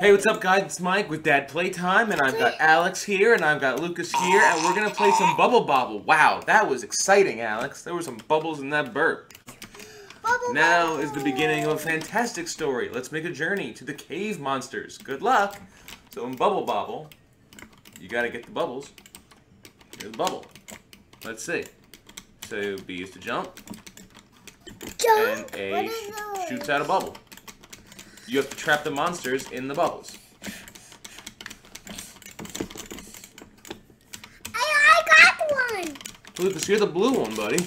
Hey, what's up, guys? It's Mike with Dad Playtime, and I've got Alex here, and I've got Lukas here, and we're gonna play some Bubble Bobble. Wow, that was exciting, Alex. There were some bubbles in that burp. Bubble Now bubble. is the beginning of a fantastic story. Let's make a journey to the cave monsters. Good luck. So in Bubble Bobble, you gotta get the bubbles. Here's the bubble. Let's see. So B is to jump, and Jump. A What is those? shoots out a bubble. You have to trap the monsters in the bubbles. I, I got one. Lukas, you're the blue one, buddy.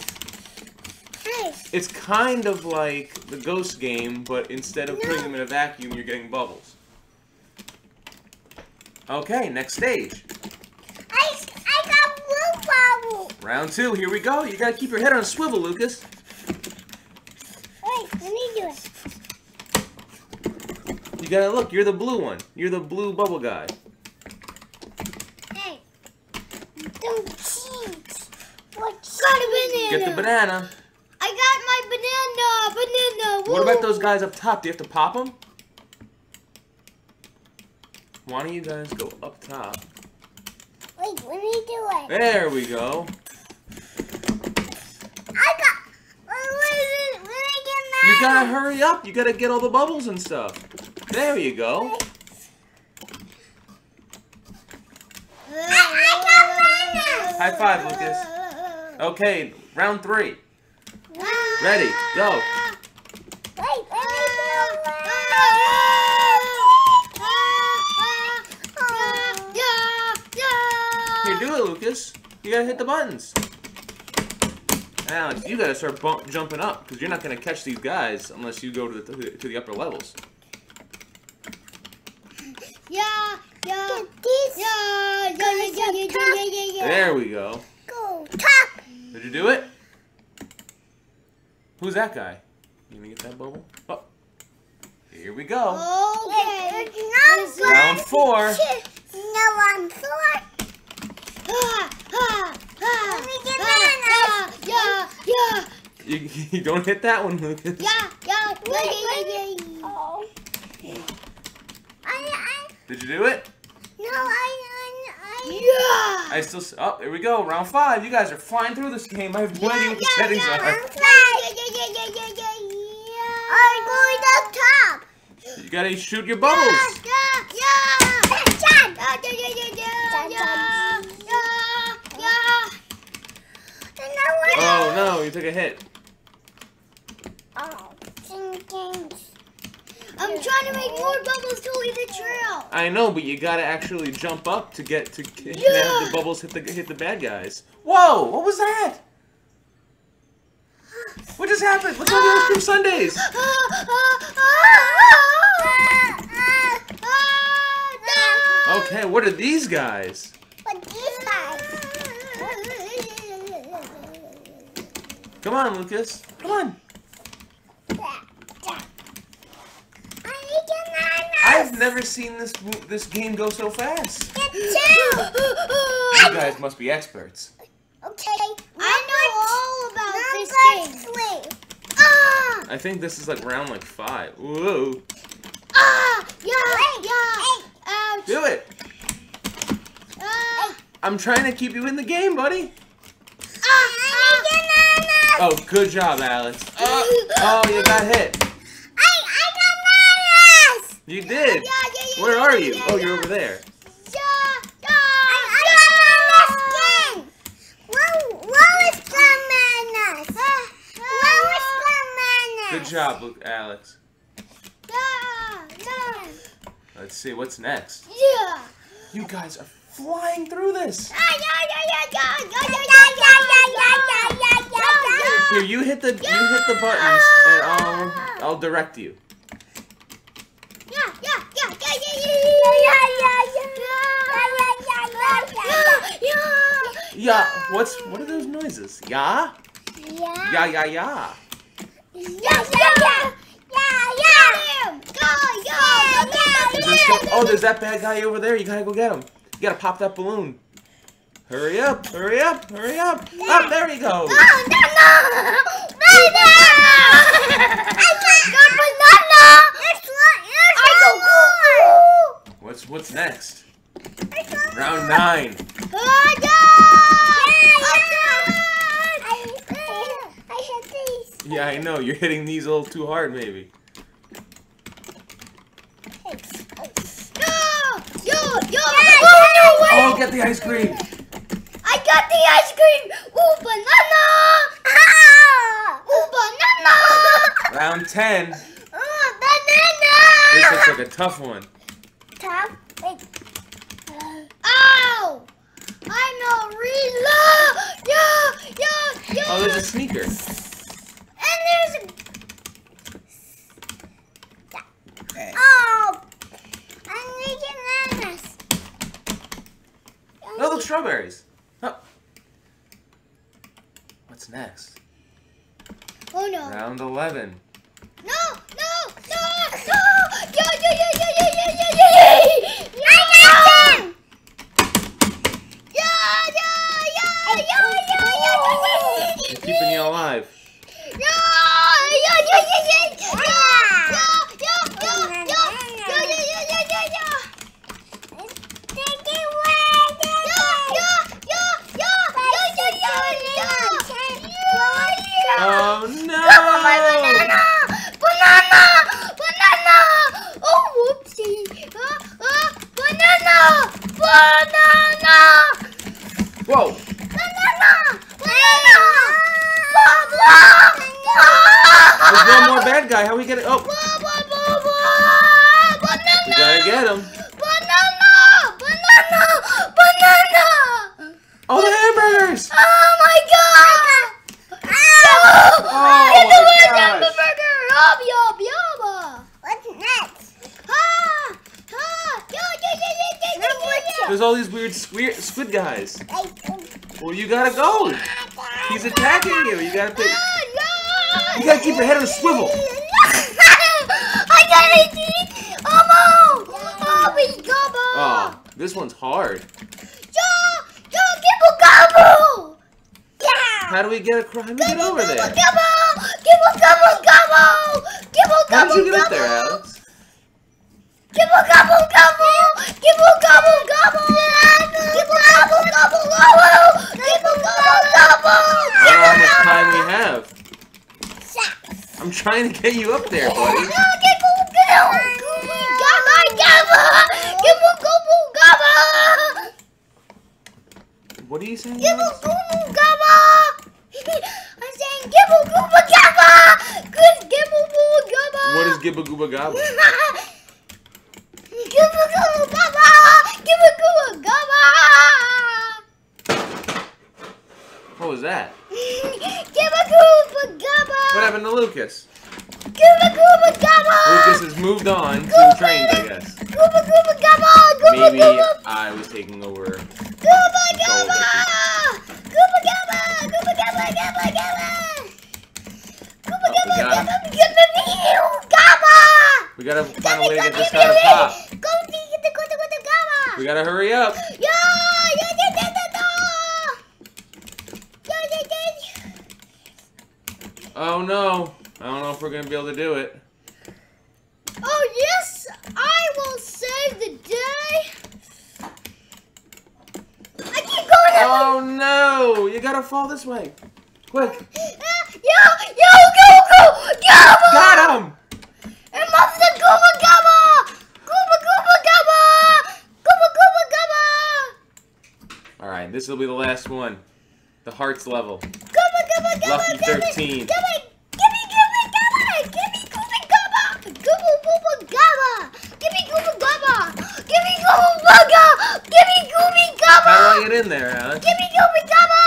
Hey, It's kind of like the ghost game, but instead of putting them in a vacuum, you're getting bubbles. Okay, next stage. I, I got blue bubble. Round two, here we go. You gotta keep your head on a swivel, Lukas. Wait, let me do it. You gotta look, you're the blue one. You're the blue bubble guy. Hey, don't cheat. What's got a banana? Get the banana. I got my banana. Banana. What about those guys up top? Do you have to pop them? Why don't you guys go up top? Wait, let me do it. There we go. I got. What is it? When I get You gotta hurry up. You gotta get all the bubbles and stuff. There you go. High five, Lukas. Okay, round three. Ready, go. Here, do it, Lukas. You gotta hit the buttons. Alex, you gotta start jumping up because you're not gonna catch these guys unless you go to the to the upper levels. Yeah, yeah, this. Yeah, yeah, yeah, yeah, yeah, yeah, yeah, yeah. There we go. Go top. Did you do it? Who's that guy? You gonna get that bubble? Oh, here we go. Okay. It's not Round four. No, I'm four. Ha, ha, ha. Let me get Ah, bananas. Yeah, yeah, You, you don't hit that one, Lukas. yeah, yeah, yeah, yeah, yeah, yeah. Oh. I, I, Did you do it? no, I, I, I. Yeah. I still. Oh, there we go. Round five. You guys are flying through this game. I have no idea what the settings yeah, are. I'm flying. Yeah, yeah, yeah, yeah, yeah, yeah, yeah. I'm going up top. You gotta shoot your bubbles. Yeah, yeah, yeah. Yeah, yeah, yeah, yeah, yeah, yeah, yeah, yeah. And I want Oh no, you took a hit. Oh, I'm trying to make more bubbles to leave the trail. I know, but you gotta actually jump up to get to Yeah. have the bubbles hit the hit the bad guys. Whoa! What was that? What just happened? What's all the ice cream sundaes? Okay, what are these guys? But these guys. Come on, Lukas. Come on. I've never seen this this game go so fast. You guys must be experts. Okay. I know all about this game. Ah! I think this is like round like five. Whoa! Ah! Yeah! Yeah! Ouch! Do it! Ah! I'm trying to keep you in the game, buddy. Ah! I Oh, good job, Alex. Oh, oh you got hit. You did. Where are you? Oh, you're over there. Good job, Luke, Alex. Let's see what's next. Yeah. You guys are flying through this. Here, you hit the you hit the buttons, and I'll I'll direct you. Yeah. What's what are those noises? Yeah. yeah, Yeah yeah yeah. yeah, yeah, yeah, yeah, yeah. Go, yeah, yeah, Is this go- oh, there's that bad guy over there. You gotta go get him. You gotta pop that balloon. Hurry up! Hurry up! Hurry up! Up there he goes. Oh, no, no, no! Banana! I got banana! It's not, it's I go, What's next? Round nine. Oh, no! I hit these. Yeah, I know. You're hitting these a little too hard, maybe. No! Yo, yo! Oh, no way! Oh, get the ice cream. I got the ice cream! Ooh, banana! Ah! Ooh, banana! Round 10. Ooh, banana! This looks like a tough one. Top. Ow! I'm not reload! Yeah, yeah, yeah! Oh, there's a sneaker. And there's a... Oh! I'm making bananas. No, look, strawberries. Oh. What's next? Oh no. Round 11. No, no, no, no! Yeah, yeah, yeah, yeah, yeah, yeah, yeah, yeah, yeah! I got him! Yeah, yeah, yeah, yeah, yeah, yeah, yeah, They're keeping you alive. yeah, yeah, yeah, yeah, yeah, yeah, guy. How we get it? Oh. Banana! we gotta get him. Banana! Banana! Banana! Oh, the hamburgers! Oh my god! Oh, Get the my word gosh. hamburger! Yob, yob, yob! What's next? Ah! Ah! Yeah, yeah, yeah, yeah, yeah, yeah, yeah, There's all these weird squid, squid guys. yeah. Well, you gotta go. He's attacking you. You gotta pick. Ah, yeah. You gotta keep your head on a swivel. I got it! Almost! Oh, we gobble! Oh, this one's hard. Yeah! Yeah, gibble gobble! Yeah! How do we get across? How do we get over there? Gibble gobble! Gibble gobble gobble! How gobble did you get up there! Alex? Gibble gobble gobble! Gibble gobble gobble! Gibble gobble gobble gobble! Gibble gobble gobble! How much time we have. I'm trying to get you up there, buddy. you saying? Gibble Gooba Gubba! I'm saying Gibble Gooba Gubba! Gibble Gooba Gubba! What is Gibble Gooba Gubba? Gibble Gooba Gubba! Gibble Gooba Gubba! What was that? Gibble Gooba Gubba! What happened to Lukas? Gooba Gooba Gubba! Lukas has moved on Gooba, to trains, I guess. Gooba Gooba Gubba! Maybe I was taking over gotta find a way to get this Go, guy to pop. Go, go, go, go, go, go, We gotta hurry up. Yeah, yeah, yeah, yeah, yeah, yeah. Yeah, yeah, yeah. Oh no. I don't know if we're gonna be able to do it. Oh yes, I will save the day. I keep going. Oh no! You gotta fall this way. Quick. Ah, Yo, yo, go, go, go. Got him! And the gooba gubba. Gooba gooba gubba. Gooba gooba gubba. Alright, this will be the last one. The hearts level. Gubba gubba gubba. Lucky gubba, 13. Gubba, gimme gooba gubba. Gimme gooba gubba. Gooba gooba gubba. Gimme gooba gubba. Gimme gooba gubba. Gimme gooby gubba. How do I get in there, Alex? Gimme gooby gubba.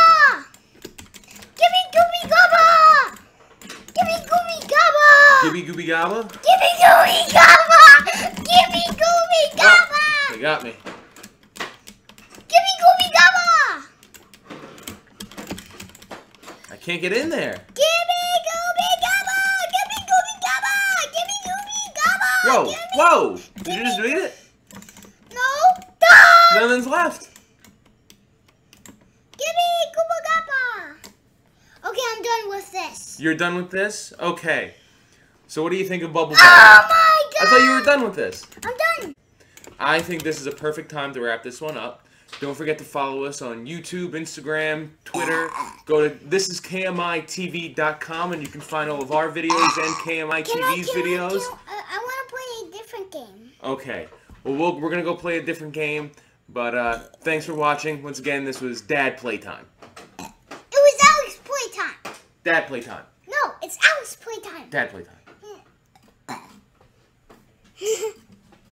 Gimme gooby gubba. Gimme gooby gubba. Gibby Gooby Gobba? Gimme gooby gubba. Gimme gooby gubba. They got me. Gimme gooby gubba. I can't get in there. Gimme gooby gubba. Gimme gooby gubba. Gimme gooby gubba. Whoa! Gimme- Whoa! Did you just read it? No. Ah! Nothing's left. Gimme gooba gubba. Okay, I'm done with this. You're done with this? Okay. So what do you think of Bubble Oh my god. I thought you were done with this. I'm done. I think this is a perfect time to wrap this one up. Don't forget to follow us on YouTube, Instagram, Twitter. Go to thisiskmitv.com and you can find all of our videos and KMI Can TV's I- videos. I, I want to play a different game. Okay. Well, we'll we're going to go play a different game. But uh, thanks for watching. Once again, this was Dad Playtime. It was Alex playtime. Dad Playtime. No, it's Alex playtime. Dad Playtime.